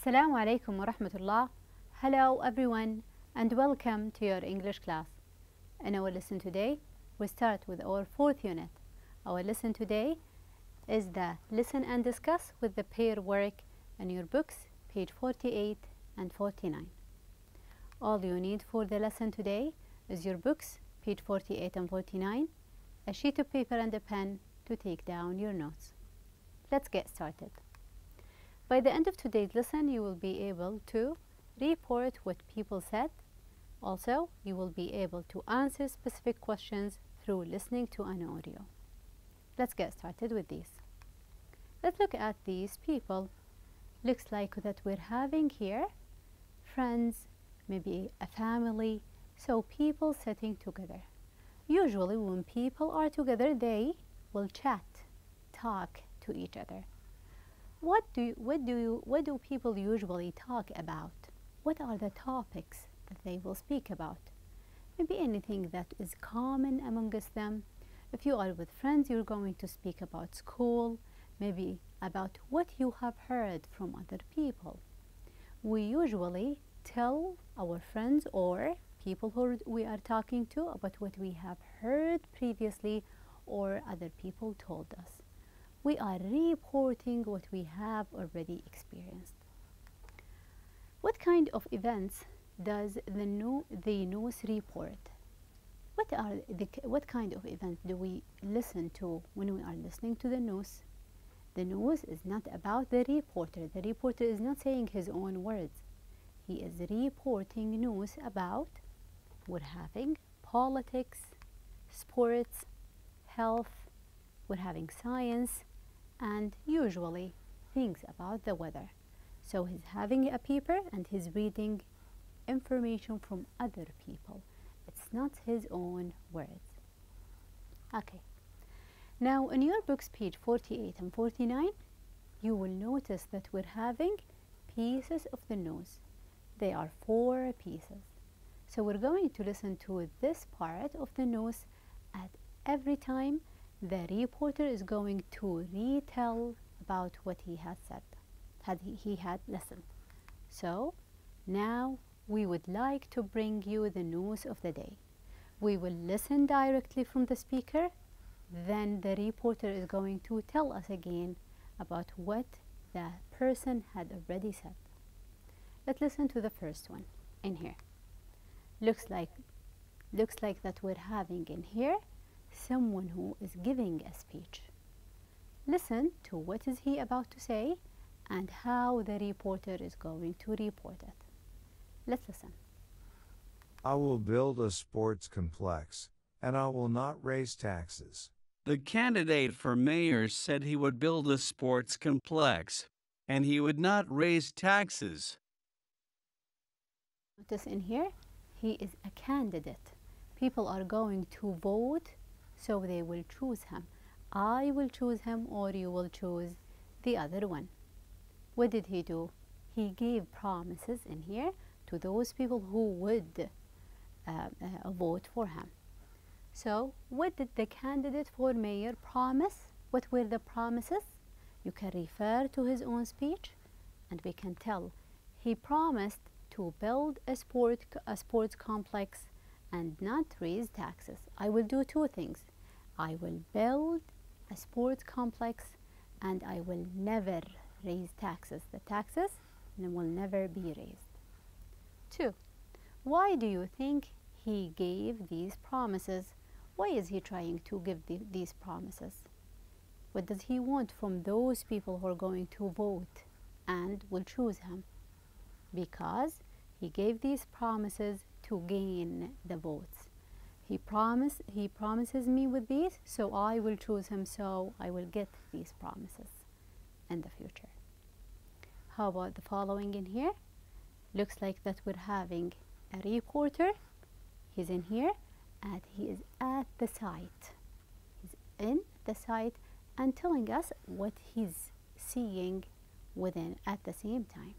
Assalamu alaikum wa rahmatullah. Hello everyone and welcome to your English class. In our lesson today, we start with our fourth unit. Our lesson today is the listen and discuss with the pair work in your books, page 48 and 49. All you need for the lesson today is your books, page 48 and 49, a sheet of paper and a pen to take down your notes. Let's get started. By the end of today's lesson, you will be able to report what people said. Also, you will be able to answer specific questions through listening to an audio. Let's get started with these. Let's look at these people. Looks like that we're having here friends, maybe a family, so people sitting together. Usually when people are together, they will chat, talk to each other. What do what do you, what do people usually talk about? What are the topics that they will speak about? Maybe anything that is common amongst them. If you are with friends, you're going to speak about school, maybe about what you have heard from other people. We usually tell our friends or people who we are talking to about what we have heard previously or other people told us we are reporting what we have already experienced. What kind of events does the, no, the news report? What, are the, what kind of events do we listen to when we are listening to the news? The news is not about the reporter. The reporter is not saying his own words. He is reporting news about we're having politics, sports, health, we're having science, and usually thinks about the weather. So he's having a paper and he's reading information from other people. It's not his own words. Okay. Now in your books page 48 and 49 you will notice that we're having pieces of the nose. They are four pieces. So we're going to listen to this part of the nose at every time the reporter is going to retell about what he has said, had he, he had listened. So now we would like to bring you the news of the day. We will listen directly from the speaker, then the reporter is going to tell us again about what the person had already said. Let's listen to the first one in here. Looks like looks like that we're having in here someone who is giving a speech. Listen to what is he about to say and how the reporter is going to report it. Let's listen. I will build a sports complex, and I will not raise taxes. The candidate for mayor said he would build a sports complex, and he would not raise taxes. Notice in here, he is a candidate. People are going to vote so they will choose him. I will choose him or you will choose the other one. What did he do? He gave promises in here to those people who would uh, uh, vote for him. So what did the candidate for mayor promise? What were the promises? You can refer to his own speech and we can tell he promised to build a, sport, a sports complex and not raise taxes. I will do two things. I will build a sports complex and I will never raise taxes. The taxes will never be raised. Two, why do you think he gave these promises? Why is he trying to give the, these promises? What does he want from those people who are going to vote and will choose him? Because he gave these promises to gain the votes. He promised he promises me with these, so I will choose him so I will get these promises in the future. How about the following in here? Looks like that we're having a reporter. He's in here and he is at the site. He's in the site and telling us what he's seeing within at the same time.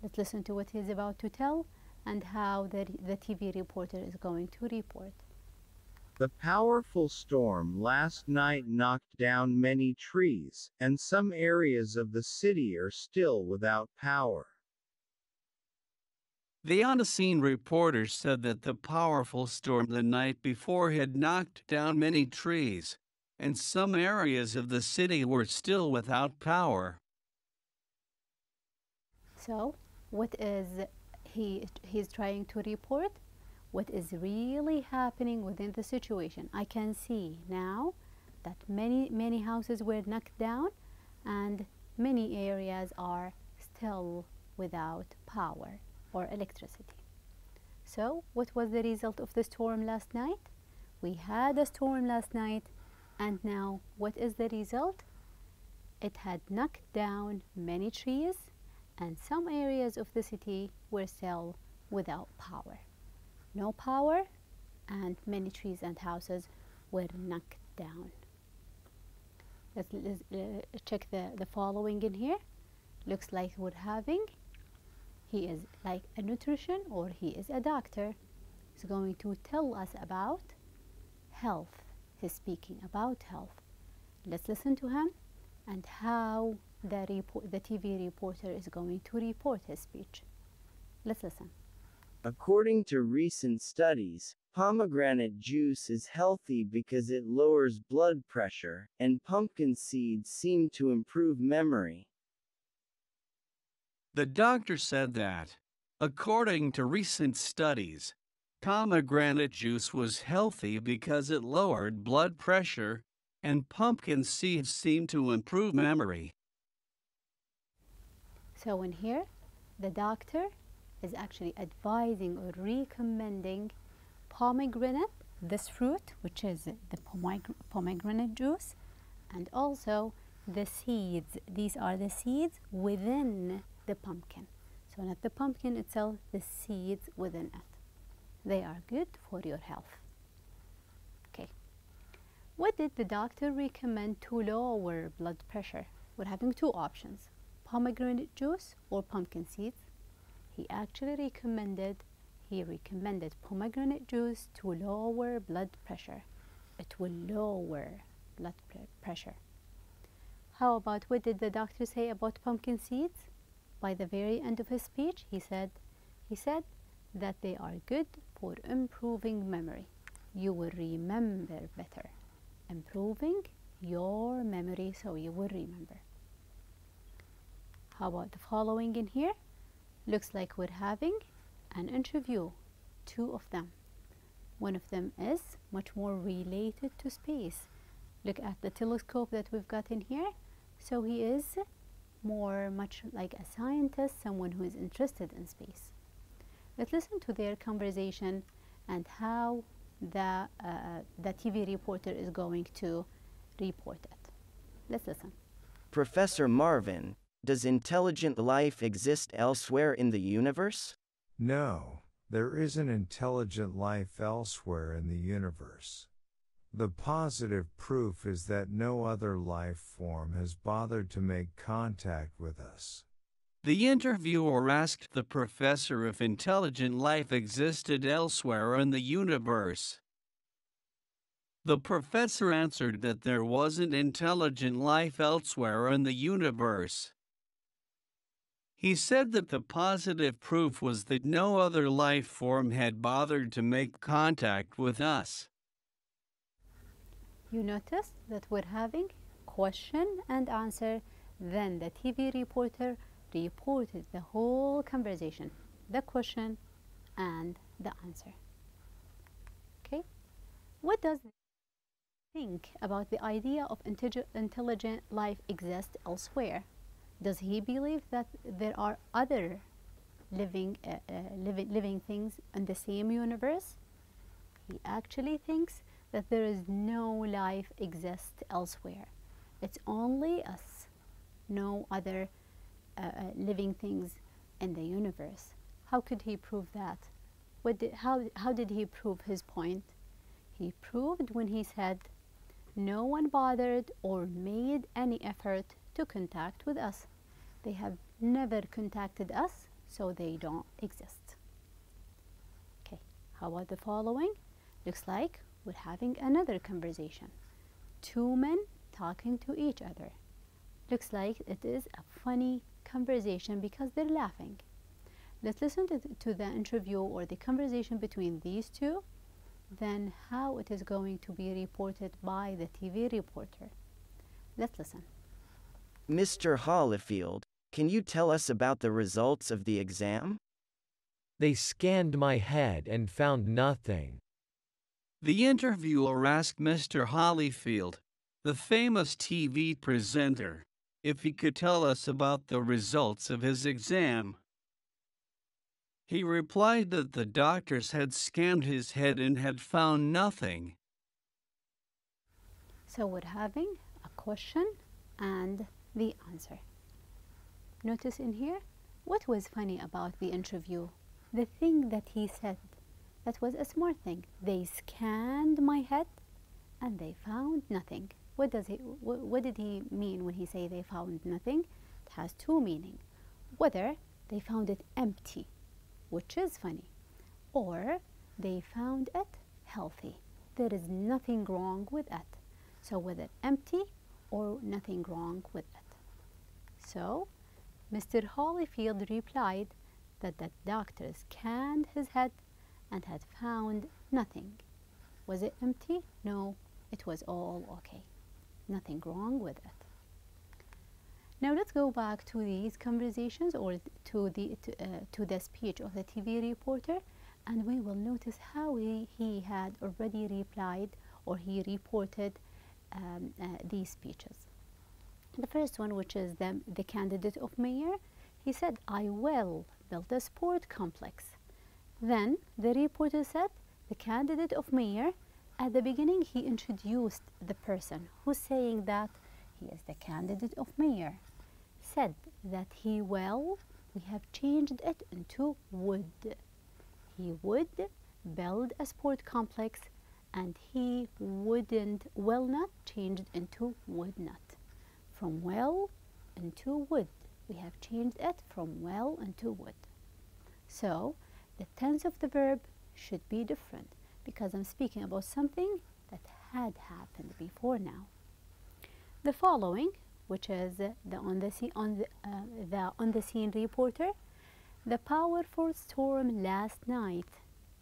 Let's listen to what he's about to tell and how the, the TV reporter is going to report. The powerful storm last night knocked down many trees, and some areas of the city are still without power. The on-scene reporter said that the powerful storm the night before had knocked down many trees, and some areas of the city were still without power. So, what is he he's trying to report? What is really happening within the situation? I can see now that many many houses were knocked down and many areas are still without power or electricity. So, what was the result of the storm last night? We had a storm last night, and now what is the result? It had knocked down many trees, and some areas of the city were still without power. No power, and many trees and houses were knocked down. Let's, let's uh, check the, the following in here. Looks like we're having he is like a nutrition or he is a doctor. He's going to tell us about health. He's speaking about health. Let's listen to him and how the, the TV reporter is going to report his speech. Let's listen. According to recent studies, pomegranate juice is healthy because it lowers blood pressure, and pumpkin seeds seem to improve memory. The doctor said that, according to recent studies, pomegranate juice was healthy because it lowered blood pressure, and pumpkin seeds seem to improve memory. So, in here, the doctor is actually advising or recommending pomegranate, this fruit, which is the pomegranate juice, and also the seeds. These are the seeds within the pumpkin. So not the pumpkin itself, the seeds within it. They are good for your health. Okay. What did the doctor recommend to lower blood pressure? We're having two options, pomegranate juice or pumpkin seeds. He actually recommended he recommended pomegranate juice to lower blood pressure. It will lower blood pressure. How about what did the doctor say about pumpkin seeds? by the very end of his speech, he said, he said that they are good for improving memory. You will remember better. Improving your memory so you will remember. How about the following in here? Looks like we're having an interview, two of them. One of them is much more related to space. Look at the telescope that we've got in here. So he is more much like a scientist, someone who is interested in space. Let's listen to their conversation and how the, uh, the TV reporter is going to report it. Let's listen. Professor Marvin, does intelligent life exist elsewhere in the universe? No, there isn't intelligent life elsewhere in the universe. The positive proof is that no other life form has bothered to make contact with us. The interviewer asked the professor if intelligent life existed elsewhere in the universe. The professor answered that there wasn't intelligent life elsewhere in the universe. He said that the positive proof was that no other life form had bothered to make contact with us. You notice that we're having question and answer then the TV reporter reported the whole conversation the question and the answer. Okay? What does think about the idea of intelligent life exist elsewhere does he believe that there are other living uh, uh, living living things in the same universe he actually thinks that there is no life exists elsewhere. It's only us, no other uh, uh, living things in the universe. How could he prove that? What did, how, how did he prove his point? He proved when he said, no one bothered or made any effort to contact with us. They have never contacted us, so they don't exist. Okay, how about the following? Looks like we're having another conversation. Two men talking to each other. Looks like it is a funny conversation because they're laughing. Let's listen to, th- to the interview or the conversation between these two, then how it is going to be reported by the TV reporter. Let's listen. Mr. Hollyfield, can you tell us about the results of the exam? They scanned my head and found nothing. The interviewer asked Mr. Hollyfield, the famous TV presenter, if he could tell us about the results of his exam. He replied that the doctors had scanned his head and had found nothing. So we're having a question and the answer. Notice in here what was funny about the interview? The thing that he said. That was a smart thing. They scanned my head and they found nothing. What does he wh- what did he mean when he say they found nothing? It has two meaning. Whether they found it empty, which is funny, or they found it healthy. There is nothing wrong with it. So whether empty or nothing wrong with it. So Mr. Hollyfield replied that the doctor scanned his head and had found nothing. Was it empty? No, it was all okay. Nothing wrong with it. Now let's go back to these conversations or to the to, uh, to the speech of the TV reporter and we will notice how he, he had already replied or he reported um, uh, these speeches. The first one, which is the, the candidate of mayor, he said, I will build a sport complex. Then the reporter said, the candidate of mayor, at the beginning he introduced the person who's saying that he is the candidate of mayor, said that he will, we have changed it into would. He would build a sport complex and he wouldn't, will not change it into would not. From well into would. We have changed it from well into would. So the tense of the verb should be different because I'm speaking about something that had happened before now. The following, which is the on the scene on the, uh, the on the scene reporter, the powerful storm last night.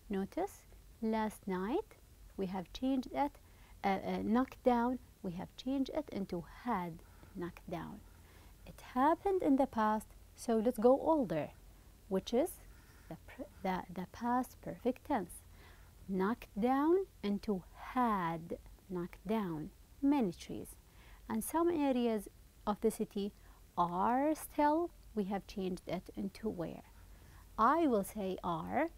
Notice last night we have changed it, uh, uh, knocked down. We have changed it into had knocked down. It happened in the past, so let's go older, which is the, the, the past perfect tense. Knocked down into had knocked down many trees. And some areas of the city are still, we have changed it into where. I will say are,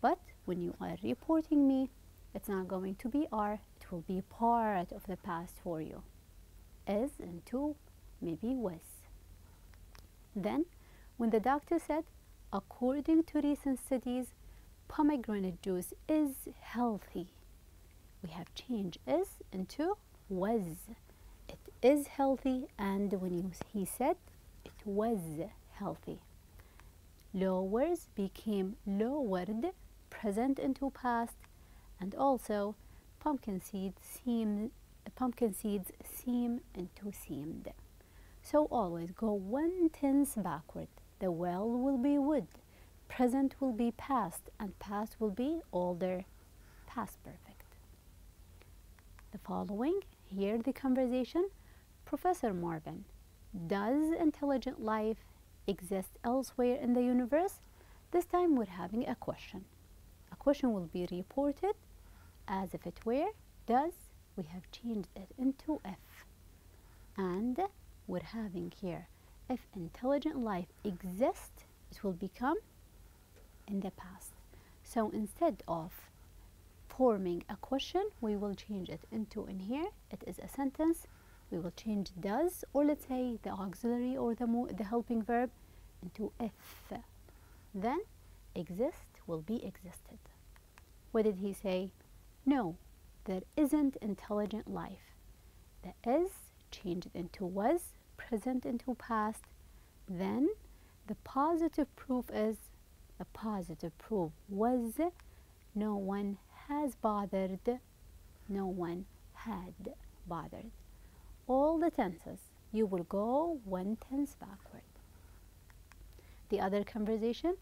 but when you are reporting me, it's not going to be are, it will be part of the past for you. Is into maybe was. Then, when the doctor said, according to recent studies, pomegranate juice is healthy, we have changed is into was. It is healthy, and when he said, it was healthy. Lowers became lowered, present into past, and also pumpkin seeds seem pumpkin seeds seem and into seemed. So always go one tense backward. The well will be would, present will be past, and past will be older, past perfect. The following, here the conversation. Professor Marvin, does intelligent life exist elsewhere in the universe? This time we're having a question. A question will be reported as if it were does. We have changed it into if. And we're having here if intelligent life exists, it will become in the past. So instead of forming a question, we will change it into in here. It is a sentence. We will change does, or let's say the auxiliary or the, the helping verb, into if. Then exist will be existed. What did he say? No, there isn't intelligent life. The is changed into was, present into past. Then the positive proof is the positive proof was no one has bothered no one had bothered. All the tenses, you will go one tense backward. The other conversation,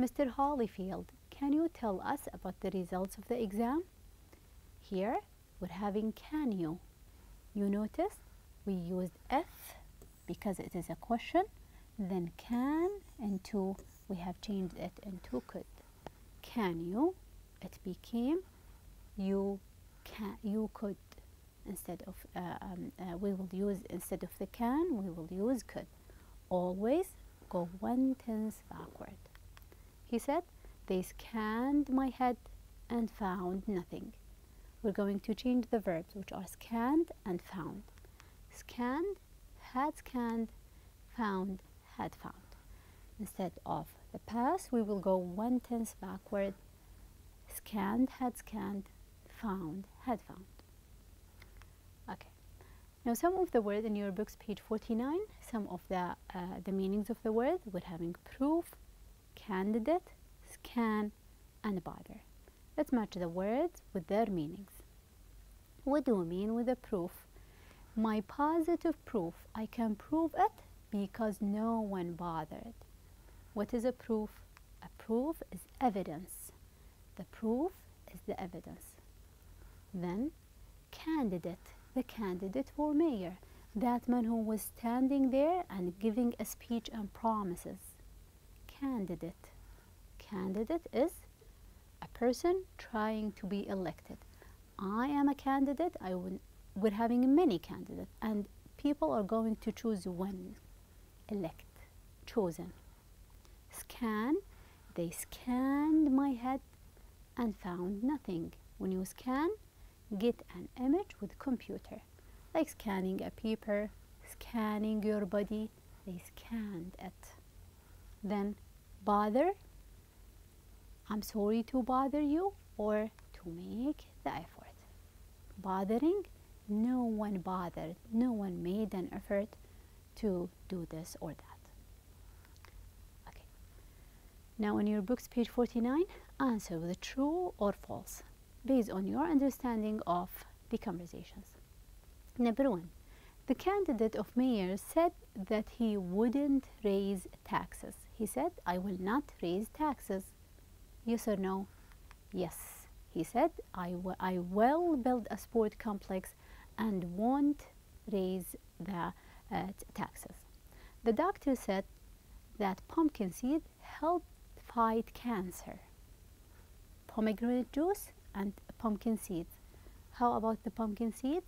Mr. Hollyfield, can you tell us about the results of the exam? Here, we're having can you. You notice we used if because it is a question, then can into we have changed it into could. Can you? It became you can you could instead of uh, um, uh, we will use instead of the can we will use could always go one tense backward he said they scanned my head and found nothing we're going to change the verbs which are scanned and found. Scanned had scanned found had found. Instead of the past we will go one tense backward. Scanned had scanned found had found. Okay. Now some of the words in your books page 49 some of the uh, the meanings of the word we're having proof candidate scan and bother let's match the words with their meanings. What do we mean with a proof? My positive proof i can prove it because no one bothered. What is a proof? A proof is evidence. The proof is the evidence. Then, candidate, the candidate for mayor, that man who was standing there and giving a speech and promises. Candidate. Candidate is a person trying to be elected. I am a candidate. I would, we're having many candidates, and people are going to choose one. Elect, chosen. Scan. They scanned my head and found nothing. When you scan, get an image with computer like scanning a paper scanning your body they scanned it then bother i'm sorry to bother you or to make the effort bothering no one bothered no one made an effort to do this or that okay now in your books page 49 answer with true or false based on your understanding of the conversations. Number one, the candidate of mayor said that he wouldn't raise taxes. He said, I will not raise taxes. Yes or no? Yes. He said, I, I will build a sport complex and won't raise the uh, taxes. The doctor said that pumpkin seed help fight cancer. Pomegranate juice and pumpkin seeds. How about the pumpkin seed?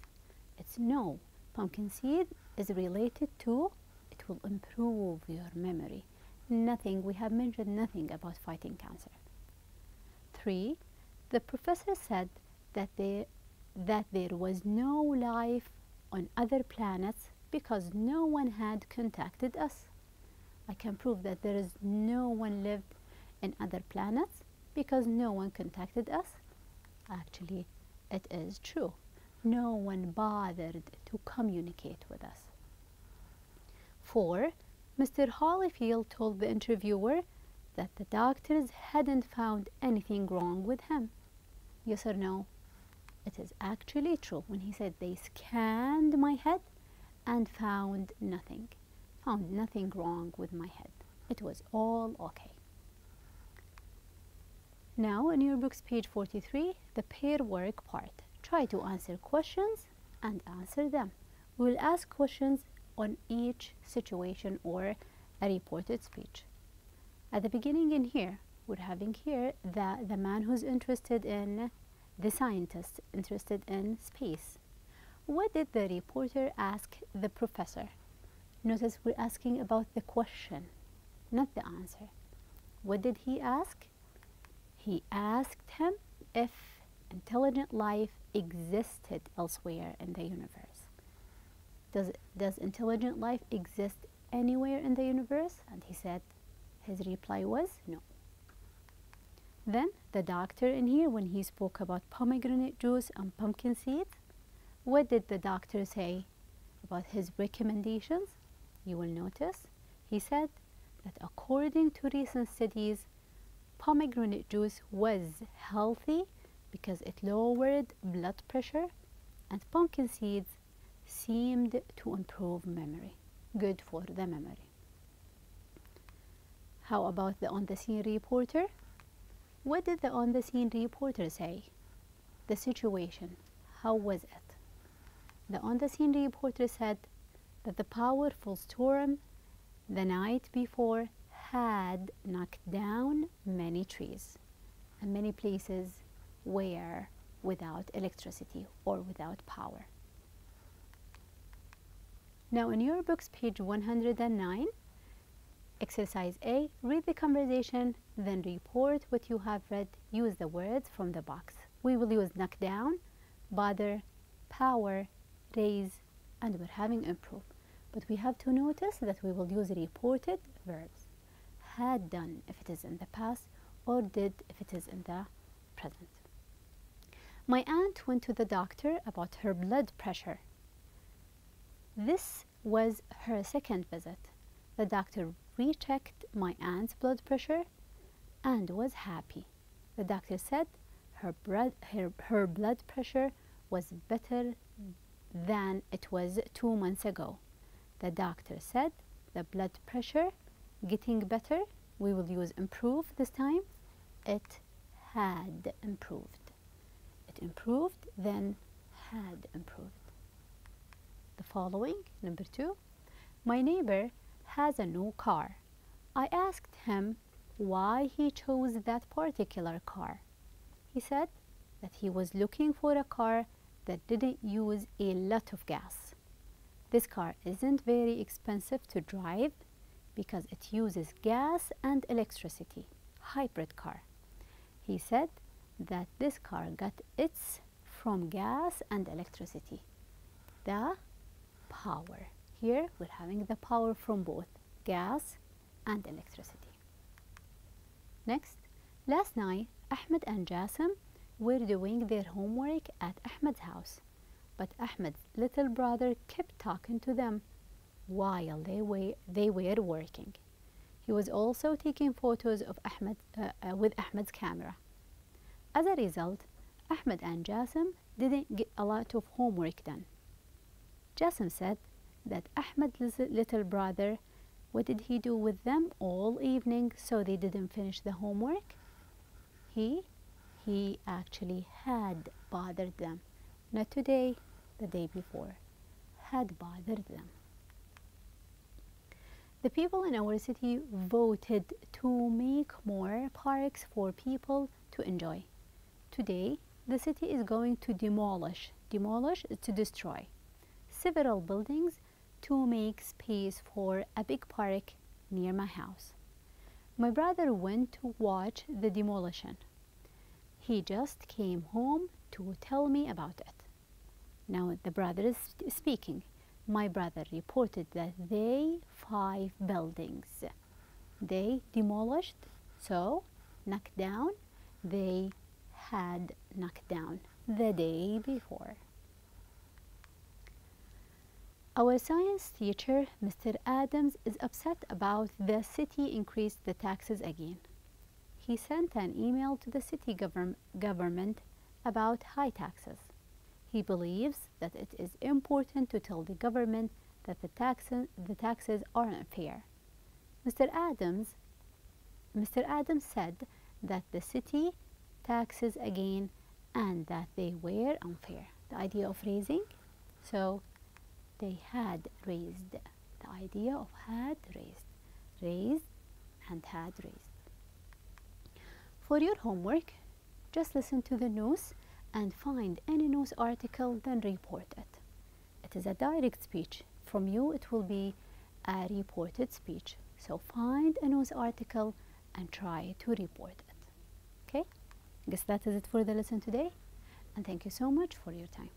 It's no. Pumpkin seed is related to it will improve your memory. Nothing, we have mentioned nothing about fighting cancer. Three, the professor said that there, that there was no life on other planets because no one had contacted us. I can prove that there is no one lived in other planets because no one contacted us actually it is true. No one bothered to communicate with us. 4. Mr. Hollyfield told the interviewer that the doctors hadn't found anything wrong with him. Yes or no? It is actually true when he said they scanned my head and found nothing. Found nothing wrong with my head. It was all okay. Now in your book's page 43, the pair work part. Try to answer questions and answer them. We will ask questions on each situation or a reported speech. At the beginning in here, we're having here the, the man who's interested in, the scientist interested in space. What did the reporter ask the professor? Notice we're asking about the question, not the answer. What did he ask? He asked him if intelligent life existed elsewhere in the universe. Does, does intelligent life exist anywhere in the universe? And he said, his reply was no. Then the doctor in here, when he spoke about pomegranate juice and pumpkin seeds, what did the doctor say about his recommendations? You will notice he said that according to recent studies, pomegranate juice was healthy because it lowered blood pressure and pumpkin seeds seemed to improve memory. Good for the memory. How about the on the scene reporter? What did the on the scene reporter say? The situation, how was it? The on the scene reporter said that the powerful storm the night before had knocked down many trees and many places were without electricity or without power. Now in your books, page 109, exercise A, read the conversation, then report what you have read. Use the words from the box. We will use knock down, bother, power, raise, and we're having improve. But we have to notice that we will use reported verbs. Had done if it is in the past or did if it is in the present. My aunt went to the doctor about her blood pressure. This was her second visit. The doctor rechecked my aunt's blood pressure and was happy. The doctor said her blood, her, her blood pressure was better than it was two months ago. The doctor said the blood pressure getting better. We will use improve this time. It had improved. It improved, then had improved. The following, number two, my neighbor has a new car. I asked him why he chose that particular car. He said that he was looking for a car that didn't use a lot of gas. This car isn't very expensive to drive because it uses gas and electricity, hybrid car. He said that this car got its from gas and electricity. The power. Here we're having the power from both gas and electricity. Next, last night Ahmed and Jassim were doing their homework at Ahmed's house, but Ahmed's little brother kept talking to them while they were, they were working. He was also taking photos of Ahmed uh, uh, with Ahmed's camera. As a result, Ahmed and Jassim didn't get a lot of homework done. Jassim said that Ahmed's little brother, what did he do with them all evening so they didn't finish the homework? He, he actually had bothered them. Not today, the day before. Had bothered them. The people in our city voted to make more parks for people to enjoy. Today, the city is going to demolish, demolish is to destroy, several buildings to make space for a big park near my house. My brother went to watch the demolition. He just came home to tell me about it. Now the brother is speaking my brother reported that they five buildings they demolished so knocked down they had knocked down the day before our science teacher mr adams is upset about the city increased the taxes again he sent an email to the city govern government about high taxes he believes that it is important to tell the government that the, taxes, the taxes are unfair. Mr. Adams, Mr. Adams said that the city taxes again and that they were unfair. The idea of raising, so they had raised. The idea of had raised, raised and had raised. For your homework, just listen to the news and find any news article, then report it. It is a direct speech. From you, it will be a reported speech. So find a news article and try to report it. Okay? I guess that is it for the lesson today. And thank you so much for your time.